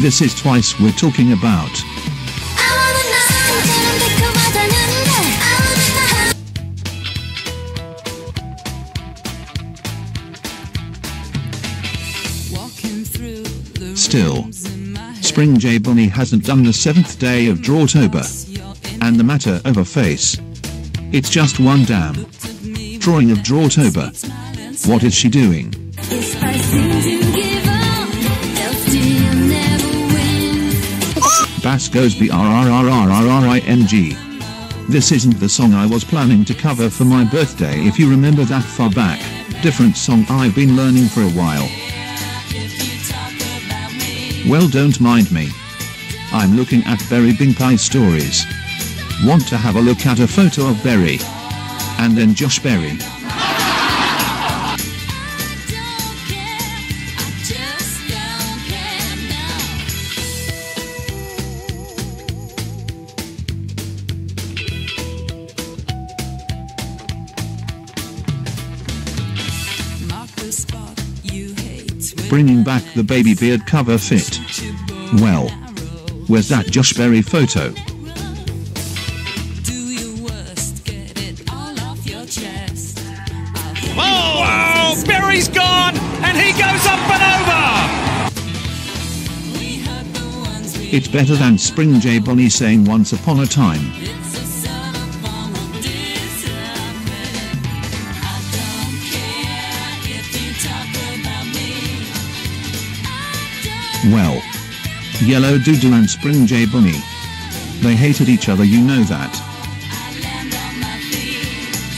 This is twice we're talking about. Still, Spring J Bunny hasn't done the seventh day of Drawtober. And the matter of a face. It's just one damn drawing of Drawtober. What is she doing? Goes B-R-R-R-R-R-R-I-N-G. This isn't the song I was planning to cover for my birthday if you remember that far back. Different song I've been learning for a while. Well don't mind me. I'm looking at Berry Bing stories. Want to have a look at a photo of Berry? And then Josh Berry. Bringing back the baby beard cover fit. Well, where's that Josh Berry photo? Oh! Berry's gone, and he goes up and over. It's better than Spring J Bonnie saying once upon a time. Well, Yellow Doodle and Spring J Bunny. They hated each other, you know that.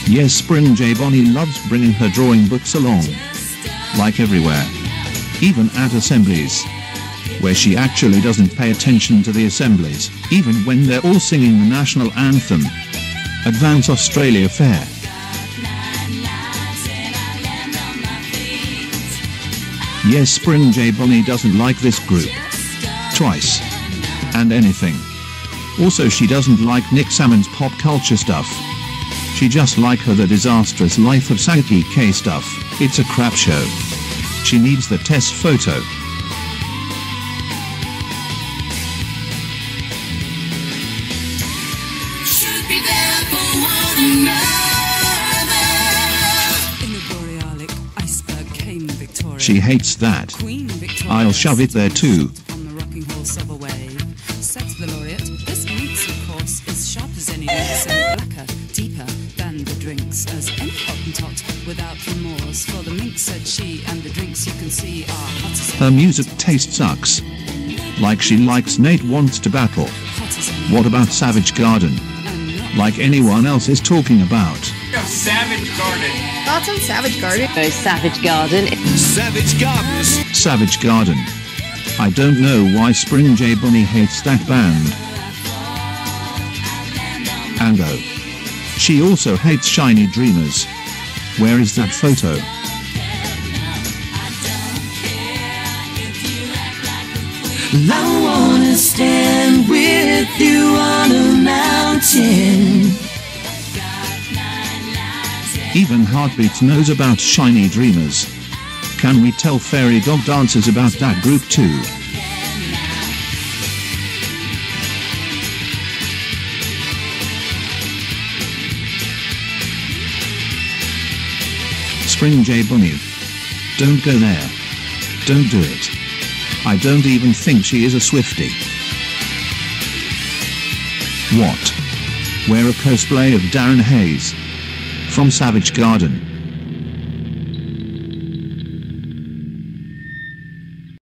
Yes, Spring J Bonnie loves bringing her drawing books along. Like everywhere. Even at assemblies. Where she actually doesn't pay attention to the assemblies, even when they're all singing the national anthem. Advance Australia Fair. Yes, Spring J Bonnie doesn't like this group. Twice. And anything. Also she doesn't like Nick Salmon's pop culture stuff. She just like her the disastrous life of Saiki K stuff. It's a crap show. She needs the test photo. The drinks you can see are hot as Her music taste sucks. Like she likes Nate wants to battle. hot as any What about Savage Garden? Like anyone else is talking about. Savage Garden. Thoughts on Savage Garden? Very Savage Garden. Savage Gardens. Savage Garden. I don't know why Spring J Bunny hates that band. And oh. She also hates Shiny Dreamers. Where is that photo? I wanna stand with you Heartbeat knows about Shiny Dreamers. Can we tell fairy dog dancers about that group too? Spring J Bunny. Don't go there. Don't do it. I don't even think she is a Swiftie. What? Wear a cosplay of Darren Hayes. From Savage Garden.